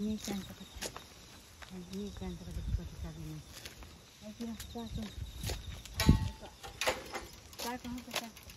姉ちゃんとか姉ちゃんとかでここで食べます。はい、行きます。スタート。スタート、ほんとさ。